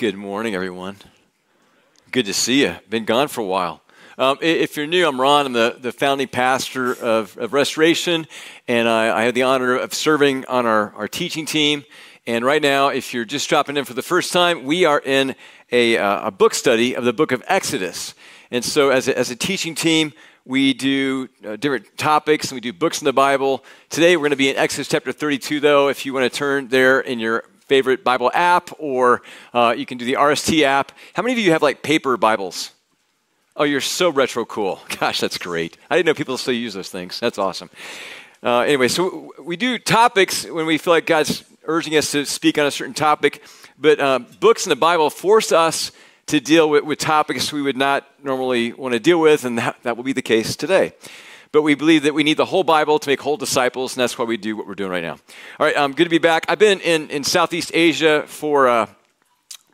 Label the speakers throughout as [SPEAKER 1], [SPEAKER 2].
[SPEAKER 1] Good morning, everyone. Good to see you. Been gone for a while. Um, if you're new, I'm Ron. I'm the, the founding pastor of, of Restoration, and I, I, have the honor of serving on our, our teaching team. And right now, if you're just dropping in for the first time, we are in a, uh, a book study of the book of Exodus. And so, as a, as a teaching team, we do uh, different topics and we do books in the Bible. Today, we're going to be in Exodus chapter 32, though. If you want to turn there in your favorite Bible app, or uh, you can do the RST app. How many of you have like paper Bibles? Oh, you're so retro cool. Gosh, that's great. I didn't know people still use those things. That's awesome. Uh, anyway, so we do topics when we feel like God's urging us to speak on a certain topic, but uh, books in the Bible force us to deal with, with, topics we would not normally want to deal with, and that, that will be the case today. But we believe that we need the whole Bible to make whole disciples, and that's why we do what we're doing right now. All right, um, good to be back. I've been in, in Southeast Asia for uh,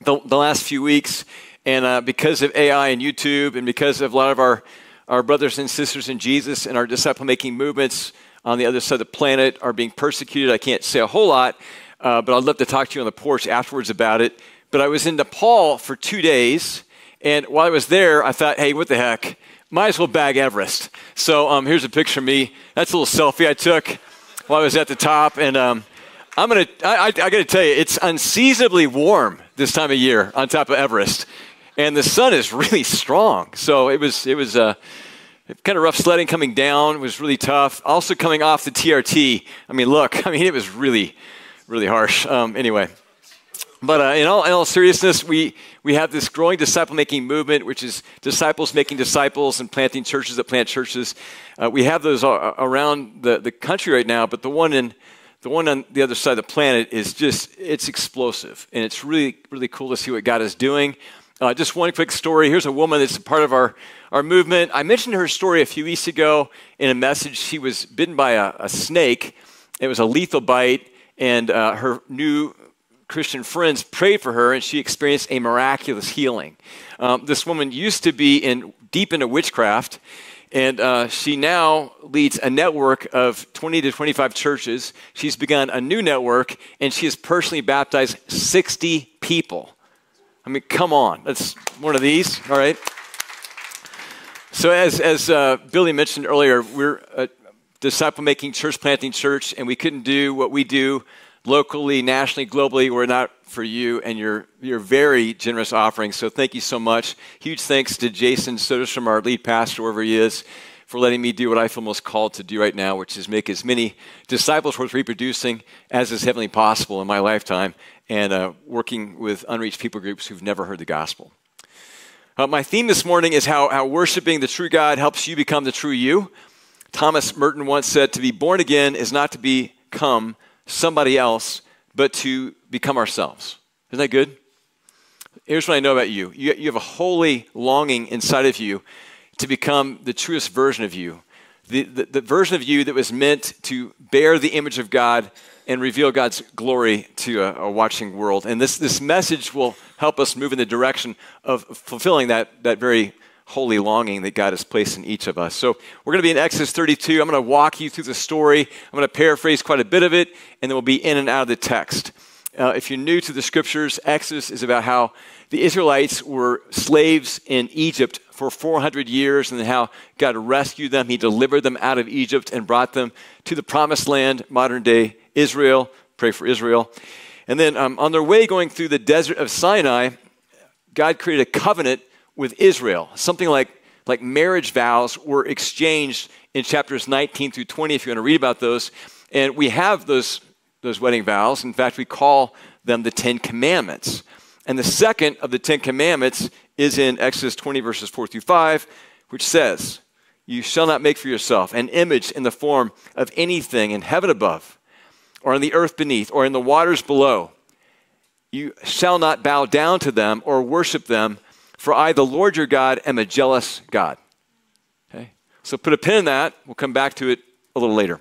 [SPEAKER 1] the, the, last few weeks, and uh, because of AI and YouTube, and because of a lot of our, our brothers and sisters in Jesus and our disciple making movements on the other side of the planet are being persecuted, I can't say a whole lot, uh, but I'd love to talk to you on the porch afterwards about it. But I was in Nepal for two days, and while I was there, I thought, hey, what the heck? Might as well bag Everest. So um, here's a picture of me. That's a little selfie I took while I was at the top. And um, I'm gonna, I, I, I gotta tell you, it's unseasonably warm this time of year on top of Everest. And the sun is really strong. So it was, it was uh, kind of rough sledding coming down. It was really tough. Also coming off the TRT. I mean, look, I mean, it was really, really harsh. Um, anyway. But uh, in, all, in all seriousness, we, we have this growing disciple making movement, which is disciples making disciples and planting churches that plant churches. Uh, we have those around the, the country right now, but the one, in, the one on the other side of the planet is just, it's explosive. And it's really, really cool to see what God is doing. Uh, just one quick story. Here's a woman that's a part of our, our movement. I mentioned her story a few weeks ago in a message. She was bitten by a, a snake, it was a lethal bite, and uh, her new Christian friends prayed for her, and she experienced a miraculous healing. Um, this woman used to be in, deep into witchcraft, and uh, she now leads a network of 20 to 25 churches. She's begun a new network, and she has personally baptized 60 people. I mean, come on. That's one of these, all right? So, as, as uh, Billy mentioned earlier, we're a disciple making, church planting church, and we couldn't do what we do locally, nationally, globally, we're not for you and your, your very generous offering. So thank you so much. Huge thanks to Jason Soderstrom, our lead pastor, wherever he is, for letting me do what I feel most called to do right now, which is make as many disciples worth reproducing as is heavenly possible in my lifetime and uh, working with unreached people groups who've never heard the gospel. Uh, my theme this morning is how, how worshiping the true God helps you become the true you. Thomas Merton once said, To be born again is not to become somebody else, but to become ourselves. Isn't that good? Here's what I know about you you, you have a holy longing inside of you to become the truest version of you, the, the, the version of you that was meant to bear the image of God and reveal God's glory to a, a, watching world. And this, this message will help us move in the direction of fulfilling that, that very holy longing that God has placed in each of us. So we're going to be in Exodus 32. I'm going to walk you through the story. I'm going to paraphrase quite a bit of it, and then we'll be in and out of the text. Uh, if you're new to the scriptures, Exodus is about how the Israelites were slaves in Egypt for 400 years and how God rescued them. He delivered them out of Egypt and brought them to the promised land, modern day Israel. Pray for Israel. And then um, on their way going through the desert of Sinai, God created a covenant with Israel. Something like, like marriage vows were exchanged in chapters 19 through 20, if you want to read about those. And we have those, those wedding vows. In fact, we call them the Ten Commandments. And the second of the Ten Commandments is in Exodus 20, verses 4 through 5, which says, You shall not make for yourself an image in the form of anything in heaven above, or on the earth beneath, or in the waters below. You shall not bow down to them or worship them, for I, the Lord your God, am a jealous God. Okay? So put a pin in that. We'll come back to it a little later.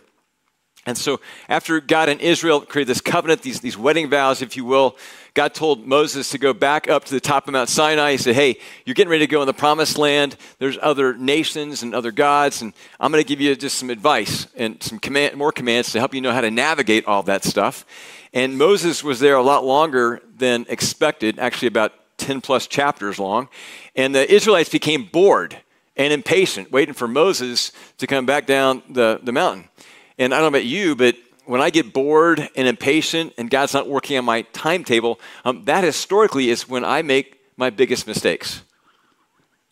[SPEAKER 1] And so, after God and Israel created this covenant, these, these wedding vows, if you will, God told Moses to go back up to the top of Mount Sinai. He said, Hey, you're getting ready to go in the promised land. There's other nations and other gods, and I'm going to give you just some advice and some command, more commands to help you know how to navigate all that stuff. And Moses was there a lot longer than expected, actually, about 10 plus chapters long. And the Israelites became bored and impatient, waiting for Moses to come back down the, the mountain. And I don't know about you, but when I get bored and impatient and God's not working on my timetable, um, that historically is when I make my biggest mistakes.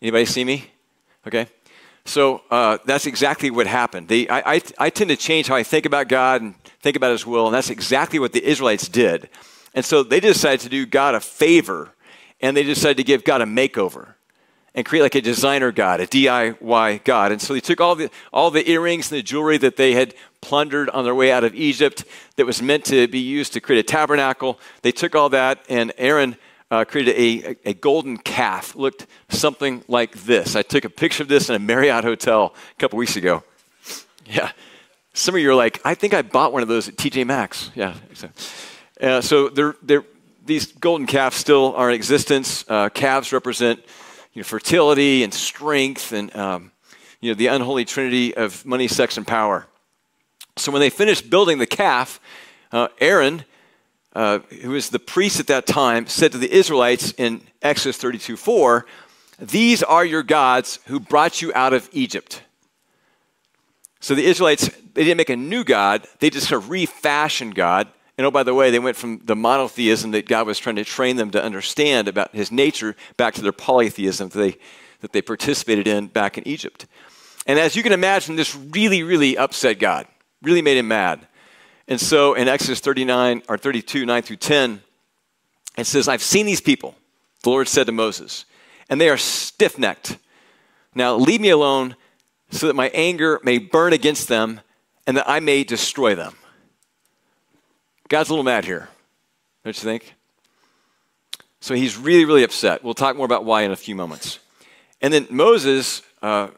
[SPEAKER 1] Anybody see me? Okay. So uh, that's exactly what happened. I, I, I tend to change how I think about God and think about His will, and that's exactly what the Israelites did. And so they decided to do God a favor, and they decided to give God a makeover and create like a designer god, a DIY god. And so they took all the, all the earrings and the jewelry that they had plundered on their way out of Egypt that was meant to be used to create a tabernacle. They took all that, and Aaron uh, created a, a, golden calf. Looked something like this. I took a picture of this in a Marriott hotel a couple weeks ago. Yeah. Some of you are like, I think I bought one of those at TJ Maxx. Yeah. So, uh, so they're, they're, these golden calves still are in existence. Uh, calves represent you know, fertility and strength and um, you know, the unholy trinity of money, sex, and power. So when they finished building the calf, uh, Aaron, uh, who was the priest at that time, said to the Israelites in Exodus 32 4, These are your gods who brought you out of Egypt. So the Israelites, they didn't make a new God, they just sort of refashioned God and oh, by the way, they went from the monotheism that God was trying to train them to understand about his nature back to their polytheism that they, that they participated in back in Egypt. And as you can imagine, this really, really upset God, really made him mad. And so in Exodus 39 or 32, 9 through 10, it says, I've seen these people, the Lord said to Moses, and they are stiff necked. Now leave me alone so that my anger may burn against them and that I may destroy them. God's a little mad here, don't you think? So he's really, really upset. We'll talk more about why in a few moments. And then Moses, uh,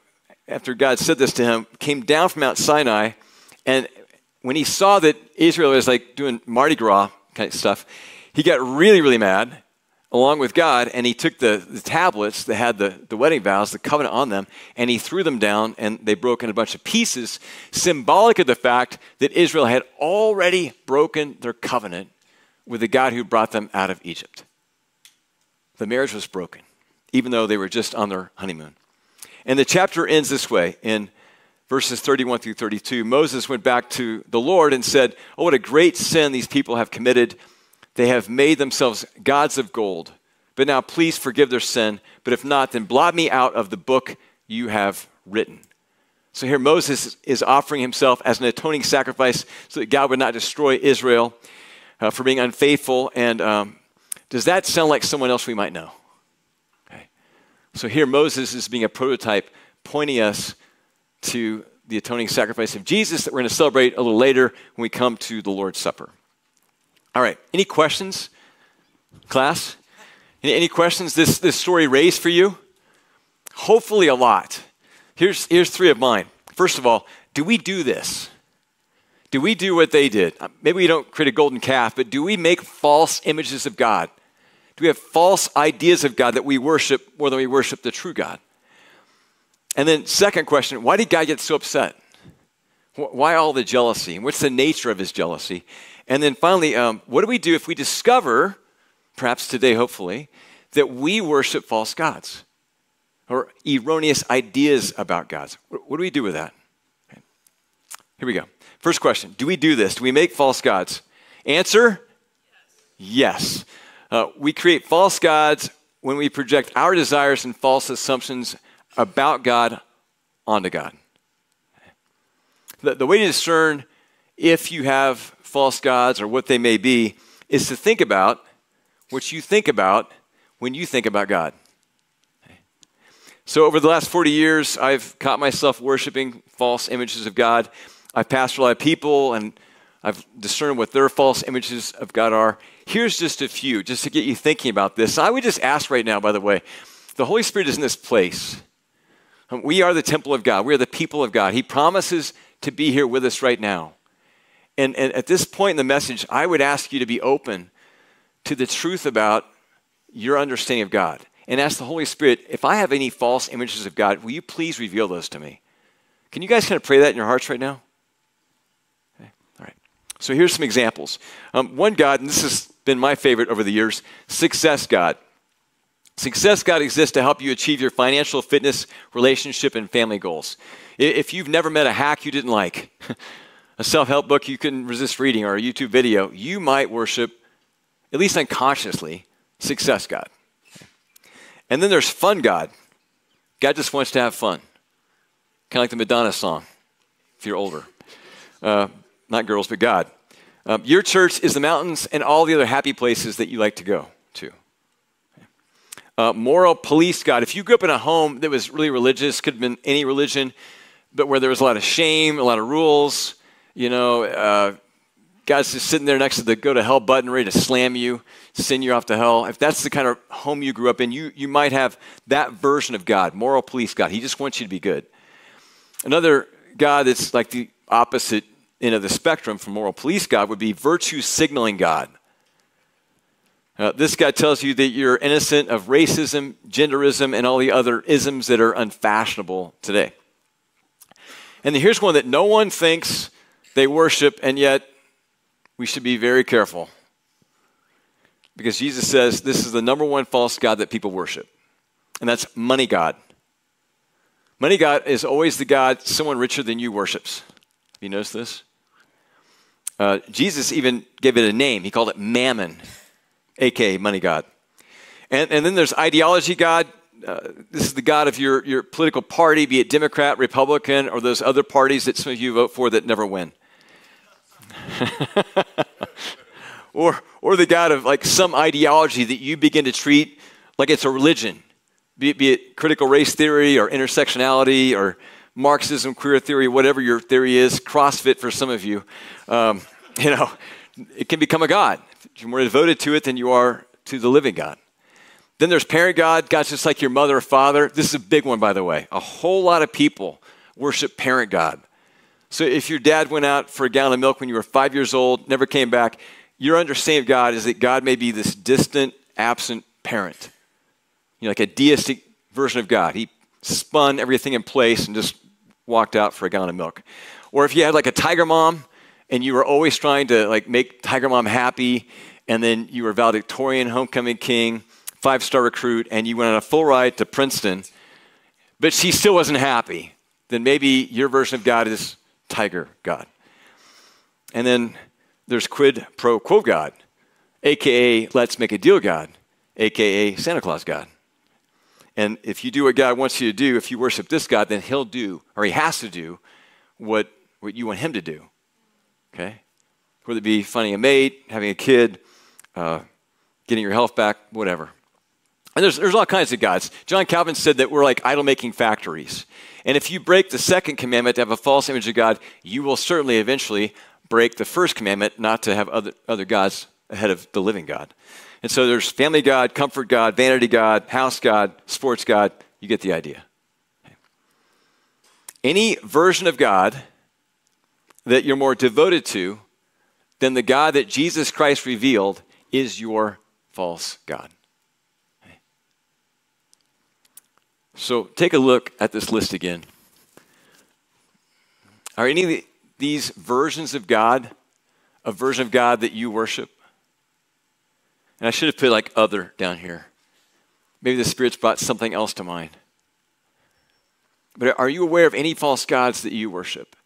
[SPEAKER 1] after God said this to him, came down from Mount Sinai, and when he saw that Israel was like doing Mardi Gras kind of stuff, he got really, really mad along with God, and he took the, the tablets that had the, the wedding vows, the covenant on them, and he threw them down, and they broke in a bunch of pieces, symbolic of the fact that Israel had already broken their covenant with the God who brought them out of Egypt. The marriage was broken, even though they were just on their honeymoon. And the chapter ends this way in verses 31 through 32. Moses went back to the Lord and said, Oh, what a great sin these people have committed they have made themselves gods of gold. But now please forgive their sin. But if not, then blot me out of the book you have written. So here Moses is offering himself as an atoning sacrifice so that God would not destroy Israel uh, for being unfaithful. And um, does that sound like someone else we might know? Okay. So here Moses is being a prototype, pointing us to the atoning sacrifice of Jesus that we're going to celebrate a little later when we come to the Lord's Supper. All right, any questions, class? Any, questions this, this story raised for you? Hopefully, a lot. Here's, here's three of mine. First of all, do we do this? Do we do what they did? Uh, maybe we don't create a golden calf, but do we make false images of God? Do we have false ideas of God that we worship more than we worship the true God? And then, second question why did God get so upset? Why all the jealousy? What's the nature of his jealousy? And then finally, um, what do we do if we discover, perhaps today, hopefully, that we worship false gods or erroneous ideas about gods? What do we do with that? Here we go. First question Do we do this? Do we make false gods? Answer yes. yes. Uh, we create false gods when we project our desires and false assumptions about God onto God. The, the way to discern if you have false gods or what they may be is to think about what you think about when you think about God. So, over the last 40 years, I've caught myself worshiping false images of God. I've pastored a lot of people and I've discerned what their false images of God are. Here's just a few, just to get you thinking about this. I would just ask right now, by the way, the Holy Spirit is in this place. We are the temple of God, we are the people of God. He promises to be here with us right now. And, and at this point in the message, I would ask you to be open to the truth about your understanding of God and ask the Holy Spirit, if I have any false images of God, will you please reveal those to me? Can you guys kind of pray that in your hearts right now? Okay. All right. So here's some examples. Um, one God, and this has been my favorite over the years, success God. Success God exists to help you achieve your financial fitness, relationship, and family goals. If you've never met a hack you didn't like, a self help book you couldn't resist reading, or a YouTube video, you might worship, at least unconsciously, success God. And then there's fun God. God just wants to have fun. Kind of like the Madonna song, if you're older. Uh, not girls, but God. Um, your church is the mountains and all the other happy places that you like to go to. Uh, moral police God. If you grew up in a home that was really religious, could have been any religion, but where there was a lot of shame, a lot of rules, you know, uh, God's just sitting there next to the go to hell button, ready to slam you, send you off to hell. If that's the kind of home you grew up in, you, you might have that version of God, moral police God. He just wants you to be good. Another God that's like the opposite end of the spectrum from moral police God would be virtue signaling God. Uh, this guy tells you that you're innocent of racism, genderism, and all the other isms that are unfashionable today. And here's one that no one thinks they worship, and yet we should be very careful. Because Jesus says this is the number one false God that people worship, and that's money God. Money God is always the God someone richer than you worships. Have you noticed this? Uh, Jesus even gave it a name. He called it mammon aka money God. And, and then there's ideology God. Uh, this is the God of your, your political party, be it Democrat, Republican, or those other parties that some of you vote for that never win. or, or the God of like some ideology that you begin to treat like it's a religion, be it, be it critical race theory or intersectionality or Marxism, queer theory, whatever your theory is, CrossFit for some of you. Um, you know, it can become a God. You're more devoted to it than you are to the living God. Then there's parent God. God's just like your mother or father. This is a big one, by the way. A whole lot of people worship parent God. So if your dad went out for a gallon of milk when you were five years old, never came back, your understanding of God is that God may be this distant, absent parent. You know, like a deistic version of God. He spun everything in place and just walked out for a gallon of milk. Or if you had like a tiger mom and you were always trying to like make Tiger Mom happy, and then you were valedictorian, homecoming king, five star recruit, and you went on a full ride to Princeton, but she still wasn't happy, then maybe your version of God is Tiger God. And then there's quid pro quo God, aka let's make a deal God, aka Santa Claus God. And if you do what God wants you to do, if you worship this God, then he'll do, or he has to do, what, what you want him to do okay? Whether it be finding a mate, having a kid, uh, getting your health back, whatever. And there's, there's all kinds of gods. John Calvin said that we're like idol making factories. And if you break the second commandment to have a false image of God, you will certainly eventually break the first commandment not to have other, other gods ahead of the living God. And so there's family God, comfort God, vanity God, house God, sports God. You get the idea. Any version of God that you're more devoted to than the God that Jesus Christ revealed is your false God. Okay. So take a look at this list again. Are any of these versions of God a version of God that you worship? And I should have put like other down here. Maybe the Spirit's brought something else to mind. But are you aware of any false gods that you worship?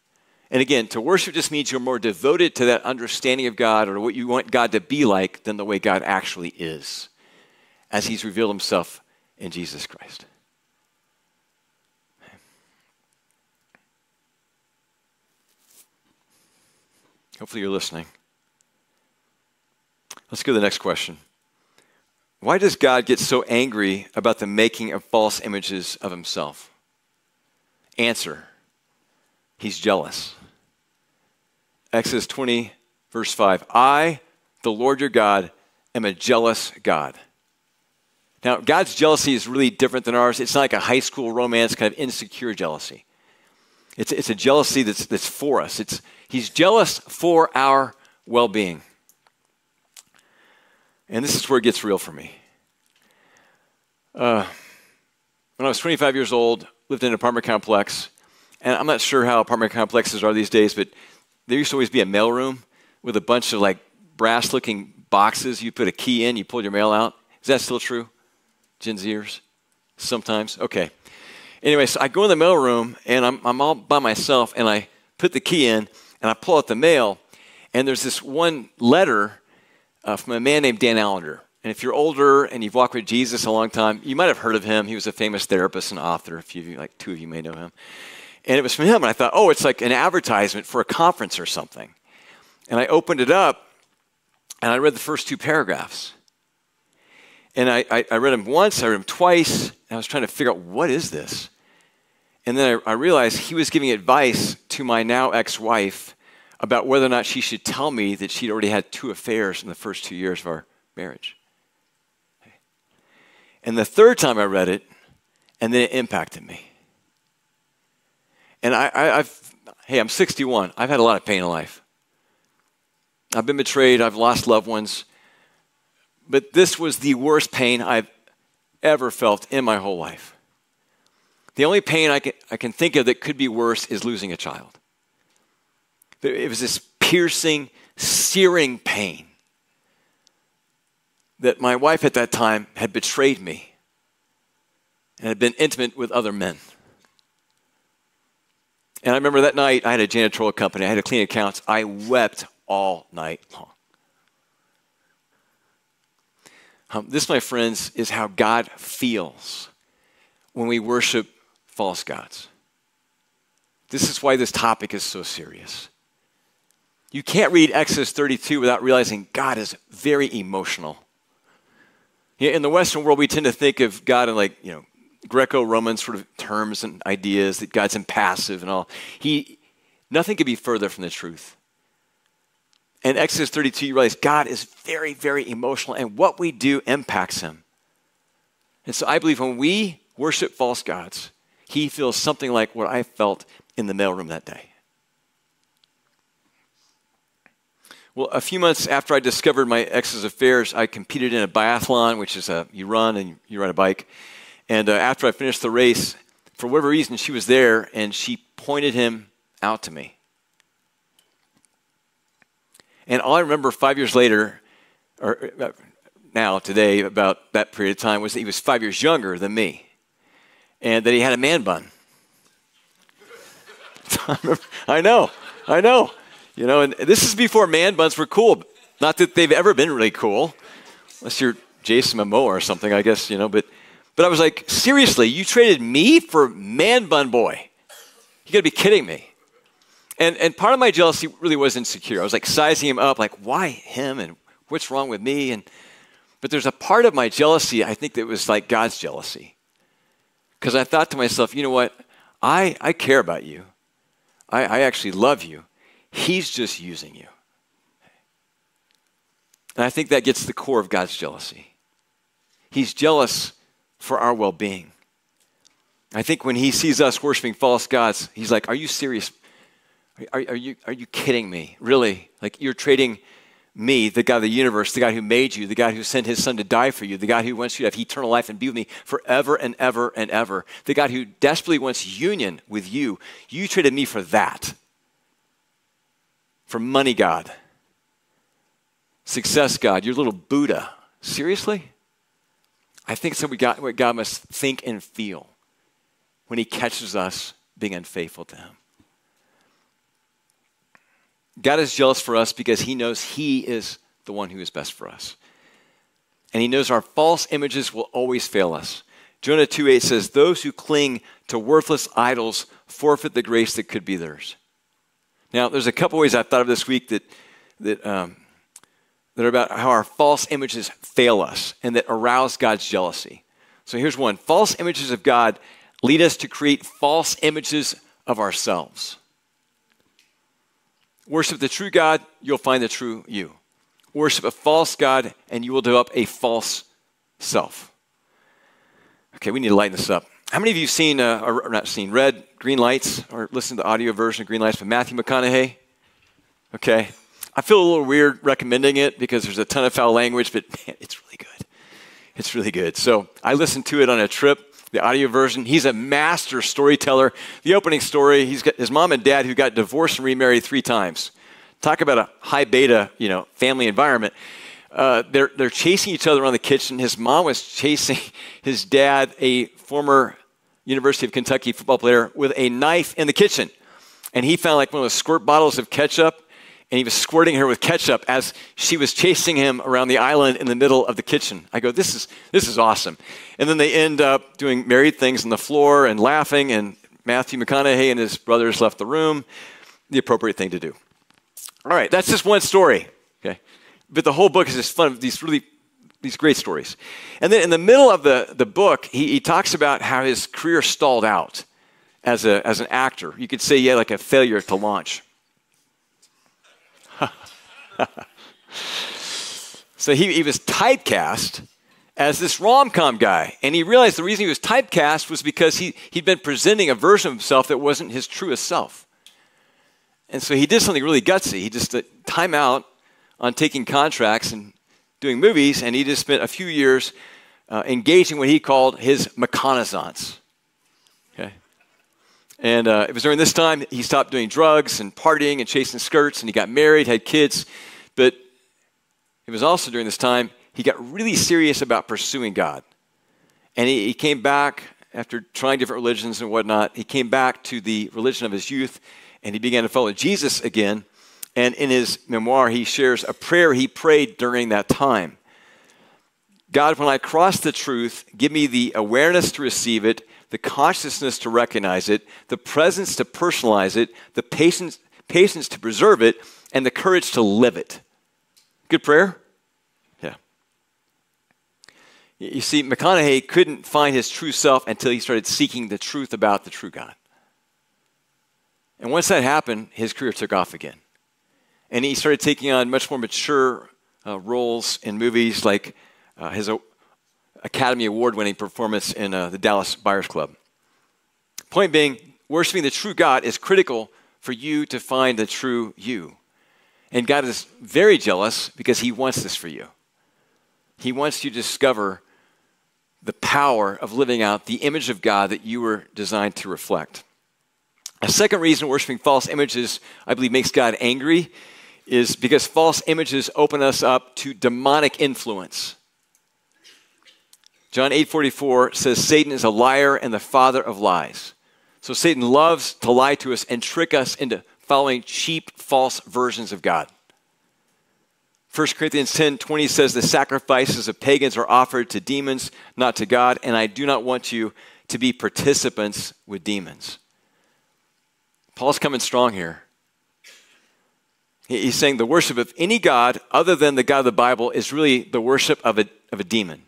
[SPEAKER 1] And again, to worship just means you're more devoted to that understanding of God or what you want God to be like than the way God actually is, as He's revealed Himself in Jesus Christ. Hopefully, you're listening. Let's go to the next question. Why does God get so angry about the making of false images of Himself? Answer He's jealous. Exodus 20, verse 5. I, the Lord your God, am a jealous God. Now, God's jealousy is really different than ours. It's not like a high school romance kind of insecure jealousy. It's, it's a jealousy that's, that's for us. It's, he's jealous for our well being. And this is where it gets real for me. Uh, when I was 25 years old, lived in an apartment complex, and I'm not sure how apartment complexes are these days, but there used to always be a mailroom with a bunch of like brass looking boxes. You put a key in, you pull your mail out. Is that still true? Gen Zers? Sometimes? Okay. Anyway, so I go in the mail room and I'm, I'm all by myself and I put the key in and I pull out the mail and there's this one letter uh, from a man named Dan Allender. And if you're older and you've walked with Jesus a long time, you might have heard of him. He was a famous therapist and author. A few of you, like two of you, may know him. And it was from him. And I thought, oh, it's like an advertisement for a conference or something. And I opened it up and I read the first two paragraphs. And I, I, I read them once, I read them twice, and I was trying to figure out what is this? And then I, I realized he was giving advice to my now ex wife about whether or not she should tell me that she'd already had two affairs in the first two years of our marriage. And the third time I read it, and then it impacted me. And I, have hey, I'm 61. I've had a lot of pain in life. I've been betrayed. I've lost loved ones. But this was the worst pain I've ever felt in my whole life. The only pain I can, I can think of that could be worse is losing a child. It was this piercing, searing pain that my wife at that time had betrayed me and had been intimate with other men. And I remember that night I had a janitorial company, I had to clean accounts. I wept all night long. Um, this, my friends, is how God feels when we worship false gods. This is why this topic is so serious. You can't read Exodus 32 without realizing God is very emotional. In the Western world, we tend to think of God in like, you know, Greco-Roman sort of terms and ideas that God's impassive and all. He, nothing could be further from the truth. In Exodus 32, you realize God is very, very emotional, and what we do impacts him. And so I believe when we worship false gods, he feels something like what I felt in the mailroom that day. Well, a few months after I discovered my ex's affairs, I competed in a biathlon, which is a you run and you ride a bike. And uh, after I finished the race, for whatever reason, she was there and she pointed him out to me. And all I remember five years later, or uh, now, today, about that period of time, was that he was five years younger than me and that he had a man bun. I know, I know. You know, and this is before man buns were cool. Not that they've ever been really cool, unless you're Jason Momoa or something, I guess, you know. But, but I was like, seriously, you traded me for man bun boy? You got to be kidding me. And, and part of my jealousy really was insecure. I was like sizing him up, like, why him and what's wrong with me? And, but there's a part of my jealousy, I think, that was like God's jealousy. Because I thought to myself, you know what? I, I care about you. I, I actually love you. He's just using you. And I think that gets the core of God's jealousy. He's jealous for our well being. I think when he sees us worshiping false gods, he's like, Are you serious? Are, are, you, are you kidding me? Really? Like you're trading me, the God of the universe, the God who made you, the God who sent his son to die for you, the God who wants you to have eternal life and be with me forever and ever and ever, the God who desperately wants union with you. You traded me for that. For money, God. Success, God. Your little Buddha. Seriously? I think what, we got, what God must think and feel when he catches us being unfaithful to him. God is jealous for us because he knows he is the one who is best for us. And he knows our false images will always fail us. Jonah 2:8 says, Those who cling to worthless idols forfeit the grace that could be theirs. Now, there's a couple ways I've thought of this week that, that, um, that are about how our false images fail us and that arouse God's jealousy. So here's one false images of God lead us to create false images of ourselves. Worship the true God, you'll find the true you. Worship a false God, and you will develop a false self. Okay, we need to lighten this up. how many of you have seen, uh, or not seen, read Green Lights or listened to the audio version of Green Lights by Matthew McConaughey? Okay. I feel a little weird recommending it because there's a ton of foul language, but man, it's really good. It's really good. So I listened to it on a trip, the audio version. He's a master storyteller. The opening story, he's got his mom and dad who got divorced and remarried three times. Talk about a high beta, you know, family environment. Uh, they're, they're chasing each other around the kitchen. His mom was chasing his dad, a former University of Kentucky football player, with a knife in the kitchen. And he found like one of those squirt bottles of ketchup and he was squirting her with ketchup as she was chasing him around the island in the middle of the kitchen. I go, this is, this is awesome. And then they end up doing married things on the floor and laughing, and Matthew McConaughey and his brothers left the room. The appropriate thing to do. All right, that's just one story. Okay, but the whole book is just fun of these really these great stories. And then in the middle of the, the book, he, he talks about how his career stalled out as, a, as an actor. You could say he had like a failure to launch. so he, he was typecast as this rom com guy. And he realized the reason he was typecast was because he, he'd been presenting a version of himself that wasn't his truest self. And so he did something really gutsy. He just uh, time out on taking contracts and doing movies, and he just spent a few years uh, engaging what he called his McConaissance. And uh, it was during this time he stopped doing drugs and partying and chasing skirts, and he got married, had kids. It was also during this time he got really serious about pursuing God. And he, he came back after trying different religions and whatnot. He came back to the religion of his youth, and he began to follow Jesus again. And in his memoir, he shares a prayer he prayed during that time. God, when I cross the truth, give me the awareness to receive it the consciousness to recognize it, the presence to personalize it, the patience, patience to preserve it, and the courage to live it. Good prayer? Yeah. You see, McConaughey couldn't find his true self until he started seeking the truth about the true God. And once that happened, his career took off again. And he started taking on much more mature uh, roles in movies like uh, his Academy Award winning performance in uh, the Dallas Buyers Club. Point being, worshiping the true God is critical for you to find the true you. And God is very jealous because He wants this for you. He wants you to discover the power of living out the image of God that you were designed to reflect. A second reason worshiping false images, I believe, makes God angry is because false images open us up to demonic influence. John 8:44 says Satan is a liar and the father of lies. So Satan loves to lie to us and trick us into following cheap false versions of God. 1 Corinthians 10 20 says, The sacrifices of pagans are offered to demons, not to God, and I do not want you to be participants with demons. Paul's coming strong here. He's saying the worship of any God other than the God of the Bible is really the worship of a, of a demon.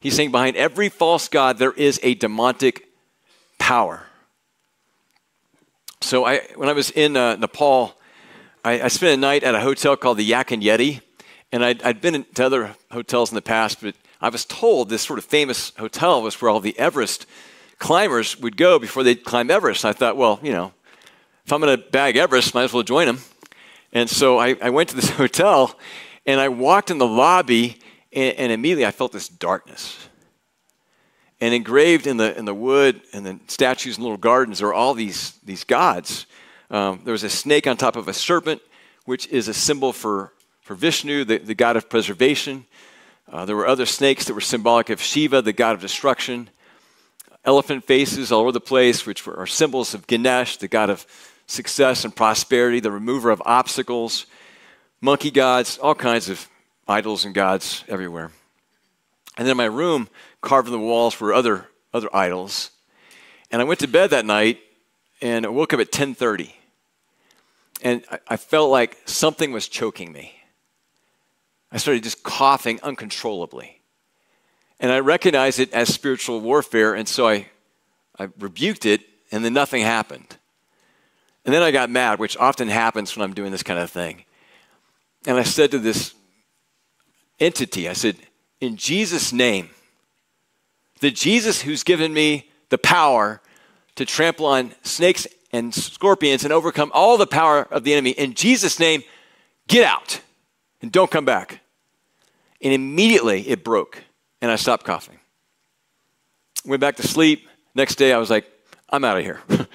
[SPEAKER 1] He's saying behind every false God, there is a demonic power. So I, when I was in uh, Nepal, I, I, spent a night at a hotel called the Yak and Yeti. And I'd, I'd been to other hotels in the past, but I was told this sort of famous hotel was where all the Everest climbers would go before they'd climb Everest. And I thought, well, you know, if I'm going to bag Everest, might as well join them. And so I, I went to this hotel and I walked in the lobby and, and immediately I felt this darkness. And engraved in the, in the wood and the statues and little gardens are all these, these gods. Um, there was a snake on top of a serpent, which is a symbol for, for Vishnu, the, the god of preservation. Uh, there were other snakes that were symbolic of Shiva, the god of destruction. Elephant faces all over the place, which were, are symbols of Ganesh, the god of success and prosperity, the remover of obstacles. Monkey gods, all kinds of idols and gods everywhere. And then in my room, carved in the walls were other, other idols. And I went to bed that night and I woke up at 10:30. And I, I felt like something was choking me. I started just coughing uncontrollably. And I recognized it as spiritual warfare, and so I, I rebuked it, and then nothing happened. And then I got mad, which often happens when I'm doing this kind of thing. And I said to this entity. I said, In Jesus' name, the Jesus who's given me the power to trample on snakes and scorpions and overcome all the power of the enemy. In Jesus' name, get out and don't come back. And immediately it broke and I stopped coughing. Went back to sleep. Next day I was like, I'm out of here.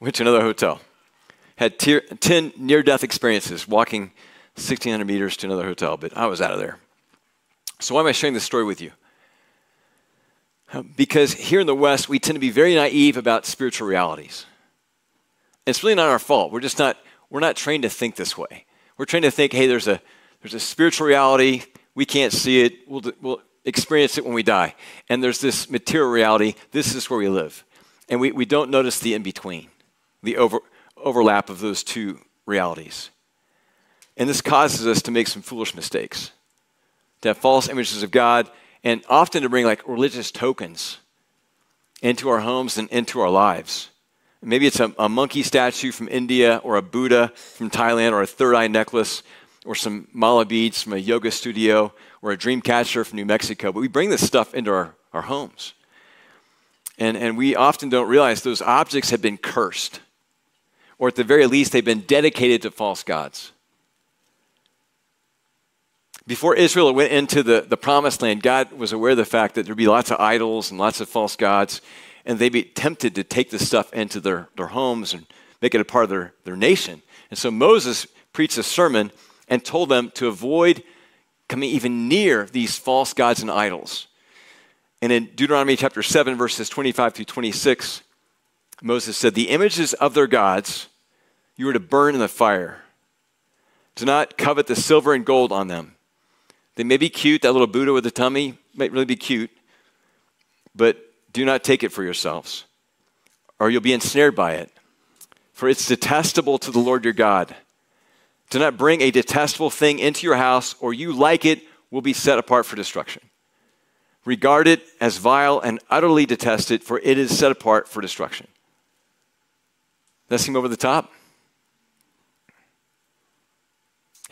[SPEAKER 1] Went to another hotel. Had 10 near death experiences walking 1,600 meters to another hotel, but I was out of there. So, why am I sharing this story with you? Because here in the West, we tend to be very naive about spiritual realities. It's really not our fault. We're just not, we're not trained to think this way. We're trained to think, hey, there's a, there's a spiritual reality. We can't see it. We'll, we'll experience it when we die. And there's this material reality. This is where we live. And we, we don't notice the in between, the over, overlap of those two realities. And this causes us to make some foolish mistakes, to have false images of God, and often to bring like religious tokens into our homes and into our lives. Maybe it's a, a monkey statue from India, or a Buddha from Thailand, or a third eye necklace, or some mala beads from a yoga studio, or a dream catcher from New Mexico. But we bring this stuff into our, our homes. And, and we often don't realize those objects have been cursed, or at the very least, they've been dedicated to false gods. Before Israel went into the, the promised land, God was aware of the fact that there'd be lots of idols and lots of false gods, and they'd be tempted to take this stuff into their, their homes and make it a part of their, their nation. And so Moses preached a sermon and told them to avoid coming even near these false gods and idols. And in Deuteronomy chapter 7, verses 25 through 26, Moses said, The images of their gods you are to burn in the fire. Do not covet the silver and gold on them they may be cute, that little Buddha with the tummy might really be cute, but do not take it for yourselves, or you'll be ensnared by it. For it's detestable to the Lord your God. Do not bring a detestable thing into your house, or you like it will be set apart for destruction. Regard it as vile and utterly detest it, for it is set apart for destruction. That seem over the top?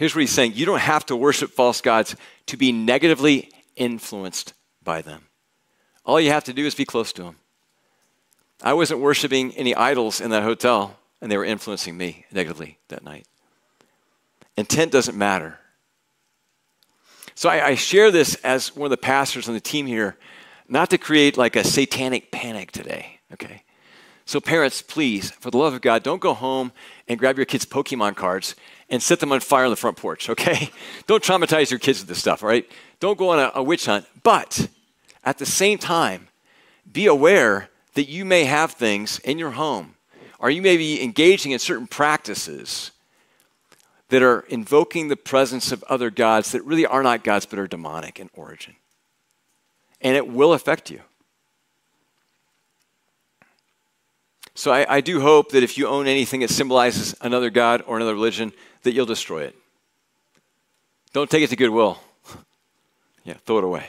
[SPEAKER 1] Here's what he's saying you don't have to worship false gods to be negatively influenced by them. All you have to do is be close to them. I wasn't worshiping any idols in that hotel, and they were influencing me negatively that night. Intent doesn't matter. So I, I, share this as one of the pastors on the team here, not to create like a satanic panic today, okay? So, parents, please, for the love of God, don't go home and grab your kids' Pokemon cards and set them on fire on the front porch, okay? Don't traumatize your kids with this stuff, all right? Don't go on a, a witch hunt. But at the same time, be aware that you may have things in your home, or you may be engaging in certain practices that are invoking the presence of other gods that really are not gods but are demonic in origin. And it will affect you. So I, I, do hope that if you own anything that symbolizes another God or another religion, that you'll destroy it. Don't take it to Goodwill. yeah, throw it away.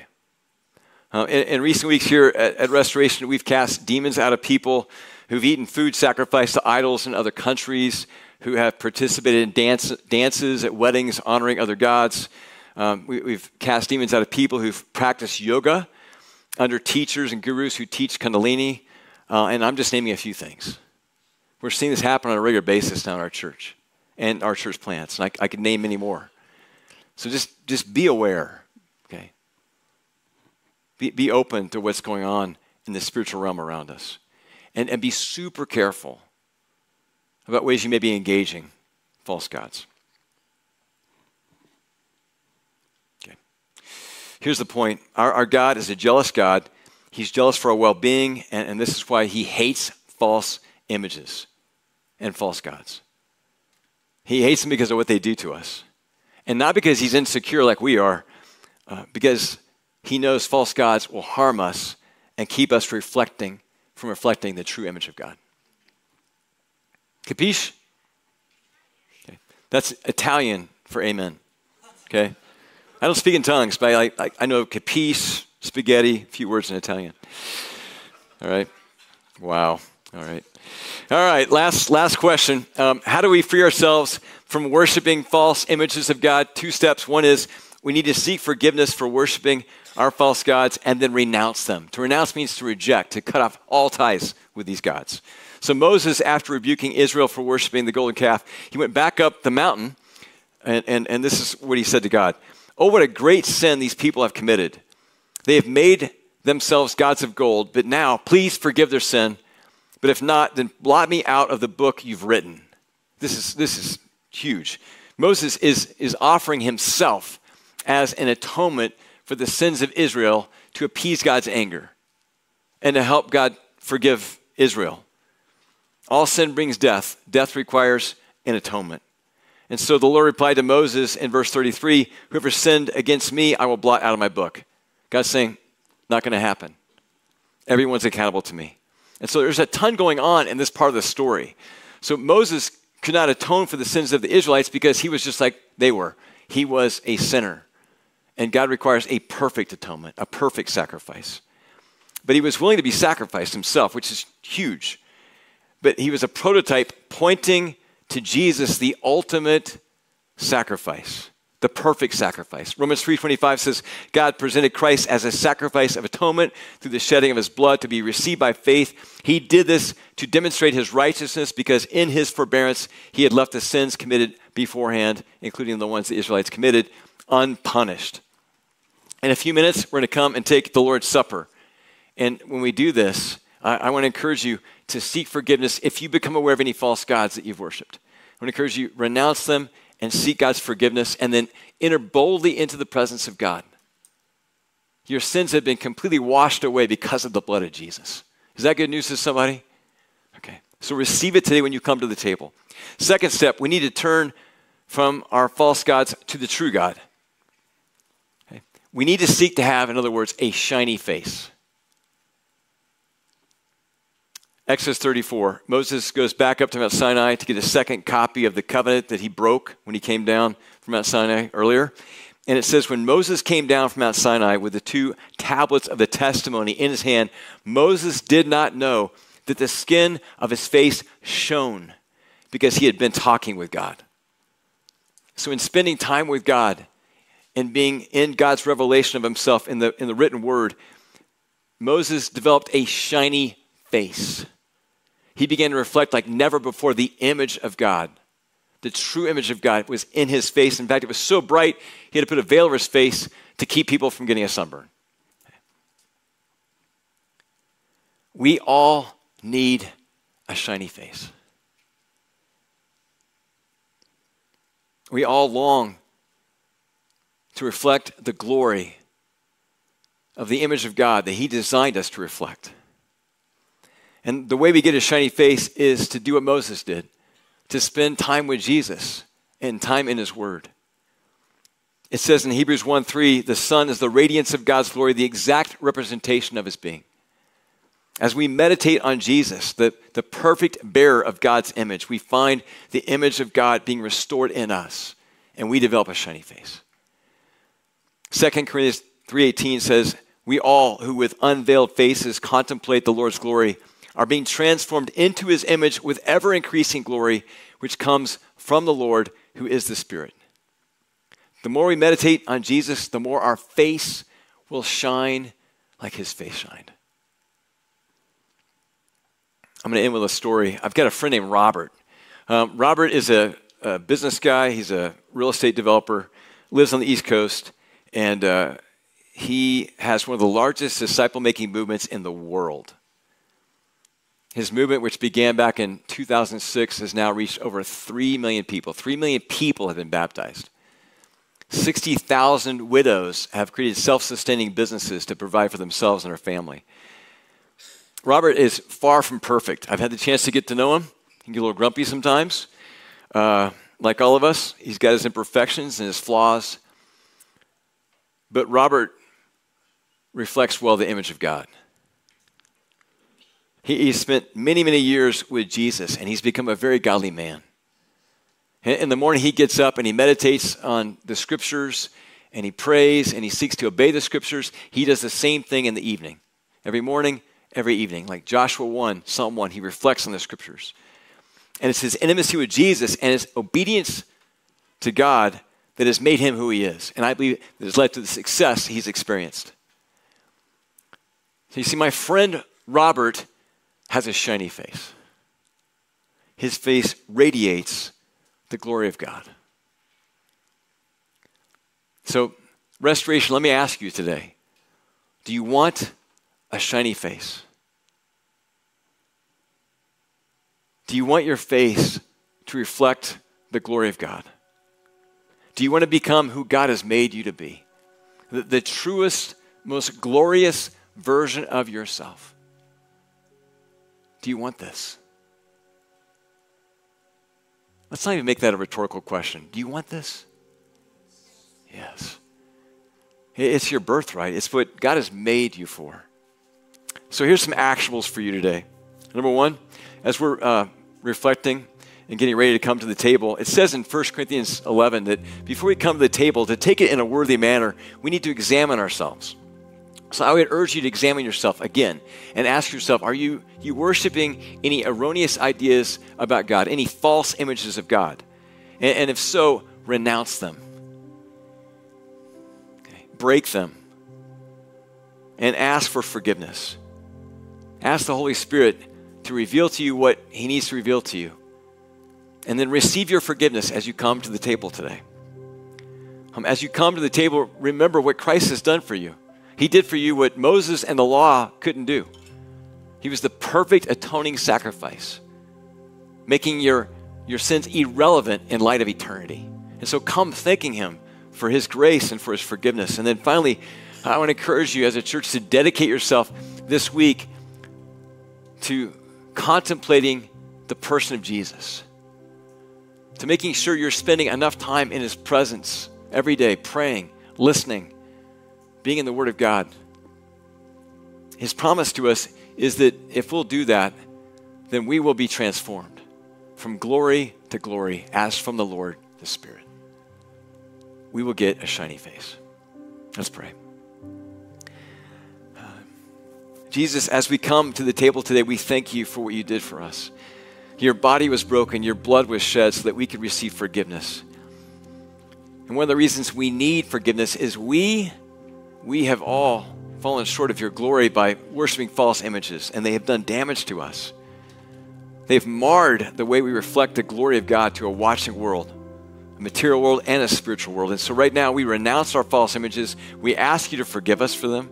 [SPEAKER 1] Uh, in, in, recent weeks here at, at, Restoration, we've cast demons out of people who've eaten food sacrificed to idols in other countries, who have participated in dance, dances at weddings honoring other gods. Um, we, we've cast demons out of people who've practiced yoga under teachers and gurus who teach Kundalini. Uh, and I'm just naming a few things. We're seeing this happen on a regular basis now in our church and our church plants. And I, I could name many more. So just, just be aware, okay? Be, be open to what's going on in the spiritual realm around us. And, and be super careful about ways you may be engaging false gods. Okay. Here's the point our, our God is a jealous God He's jealous for our well being, and, and this is why he hates false images and false gods. He hates them because of what they do to us. And not because he's insecure like we are, uh, because he knows false gods will harm us and keep us reflecting from reflecting the true image of God. Capiche? Okay. That's Italian for amen. Okay? I don't speak in tongues, but I, I, I know capiche, spaghetti, a few words in Italian. All right. Wow. All right. All right. Last last question. Um, how do we free ourselves from worshiping false images of God? Two steps. One is we need to seek forgiveness for worshiping our false gods, and then renounce them. To renounce means to reject, to cut off all ties with these gods. So Moses, after rebuking Israel for worshiping the golden calf, he went back up the mountain, and, and, and this is what he said to God Oh, what a great sin these people have committed. They have made themselves gods of gold, but now please forgive their sin. But if not, then blot me out of the book you've written. This is, this is huge. Moses is, is offering himself as an atonement for the sins of Israel to appease God's anger and to help God forgive Israel. All sin brings death, death requires an atonement. And so the Lord replied to Moses in verse 33 Whoever sinned against me, I will blot out of my book. God's saying, Not going to happen. Everyone's accountable to me. And so there's a ton going on in this part of the story. So Moses could not atone for the sins of the Israelites because he was just like they were. He was a sinner. And God requires a perfect atonement, a perfect sacrifice. But he was willing to be sacrificed himself, which is huge. But he was a prototype pointing to Jesus, the ultimate sacrifice, the perfect sacrifice. Romans 3:25 says, God presented Christ as a sacrifice of atonement through the shedding of his blood to be received by faith. He did this to demonstrate his righteousness because in his forbearance he had left the sins committed beforehand, including the ones the Israelites committed, unpunished. In a few minutes, we're going to come and take the Lord's Supper. And when we do this, I, I want to encourage you to seek forgiveness if you become aware of any false gods that you've worshiped. I want to encourage you, renounce them and seek God's forgiveness, and then enter boldly into the presence of God. Your sins have been completely washed away because of the blood of Jesus. Is that good news to somebody? Okay. So receive it today when you come to the table. Second step, we need to turn from our false gods to the true God. Okay. We need to seek to have, in other words, a shiny face. Exodus 34, Moses goes back up to Mount Sinai to get a second copy of the covenant that he broke when he came down from Mount Sinai earlier. And it says, when Moses came down from Mount Sinai with the two tablets of the testimony in his hand, Moses did not know that the skin of his face shone because he had been talking with God. So, in spending time with God and being in God's revelation of himself in the, in the written word, Moses developed a shiny face. He began to reflect like never before the image of God. The true image of God was in his face. In fact, it was so bright, he had to put a veil over his face to keep people from getting a sunburn. We all need a shiny face. We all long to reflect the glory of the image of God that He designed us to reflect. And the way we get a shiny face is to do what Moses did to spend time with Jesus and time in His Word. It says in Hebrews 1 3, the Son is the radiance of God's glory, the exact representation of His being. As we meditate on Jesus, the, the perfect bearer of God's image, we find the image of God being restored in us, and we develop a shiny face. 2 Corinthians 3.18 says, We all who with unveiled faces contemplate the Lord's glory are being transformed into his image with ever increasing glory, which comes from the Lord who is the Spirit. The more we meditate on Jesus, the more our face will shine like his face shined. I'm going to end with a story. I've got a friend named Robert. Um, Robert is a, a, business guy, he's a real estate developer, lives on the East Coast, and uh, he has one of the largest disciple making movements in the world. His movement, which began back in 2006, has now reached over 3 million people. 3 million people have been baptized. 60,000 widows have created self sustaining businesses to provide for themselves and their family. Robert is far from perfect. I've had the chance to get to know him. He can get a little grumpy sometimes. Uh, like all of us, he's got his imperfections and his flaws. But Robert reflects well the image of God. He, he spent many, many years with Jesus, and he's become a very godly man. In the morning, he gets up and he meditates on the scriptures and he prays and he seeks to obey the scriptures. He does the same thing in the evening. Every morning, every evening. Like Joshua 1, Psalm 1, he reflects on the scriptures. And it's his intimacy with Jesus and his obedience to God that has made him who he is. And I believe that has led to the success he's experienced. So you see, my friend Robert has a shiny face. His face radiates the glory of God. So, restoration, let me ask you today do you want a shiny face? Do you want your face to reflect the glory of God? Do you want to become who God has made you to be? The, the truest, most glorious version of yourself. Do you want this? Let's not even make that a rhetorical question. Do you want this? Yes. It's your birthright, it's what God has made you for. So here's some actionables for you today. Number one, as we're uh, reflecting and getting ready to come to the table, it says in 1 Corinthians 11 that before we come to the table, to take it in a worthy manner, we need to examine ourselves. So I would urge you to examine yourself again and ask yourself are you, you worshiping any erroneous ideas about God, any false images of God? And, and if so, renounce them, okay. break them, and ask for forgiveness. Ask the Holy Spirit to reveal to you what He needs to reveal to you. And then receive your forgiveness as you come to the table today. Um, as you come to the table, remember what Christ has done for you. He did for you what Moses and the law couldn't do. He was the perfect atoning sacrifice, making your, your sins irrelevant in light of eternity. And so come thanking Him for His grace and for His forgiveness. And then finally, I want to encourage you as a church to dedicate yourself this week to contemplating the person of Jesus, to making sure you're spending enough time in His presence every day, praying, listening, being in the Word of God. His promise to us is that if we'll do that, then we will be transformed from glory to glory as from the Lord the Spirit. We will get a shiny face. Let's pray. Uh, Jesus, as we come to the table today, we thank you for what you did for us. Your body was broken, your blood was shed so that we could receive forgiveness. And one of the reasons we need forgiveness is we we have all fallen short of your glory by worshiping false images, and they have done damage to us. They've marred the way we reflect the glory of God to a watching world, a material world, and a spiritual world. And so, right now, we renounce our false images. We ask you to forgive us for them.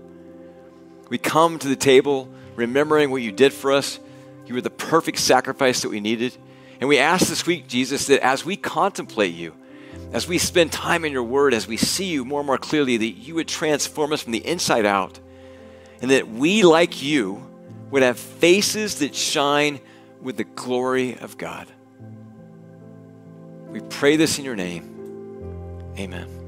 [SPEAKER 1] We come to the table remembering what you did for us. You were the perfect sacrifice that we needed. And we ask this week, Jesus, that as we contemplate you, as we spend time in your word, as we see you more and more clearly, that you would transform us from the inside out, and that we, like you, would have faces that shine with the glory of God. We pray this in your name. Amen.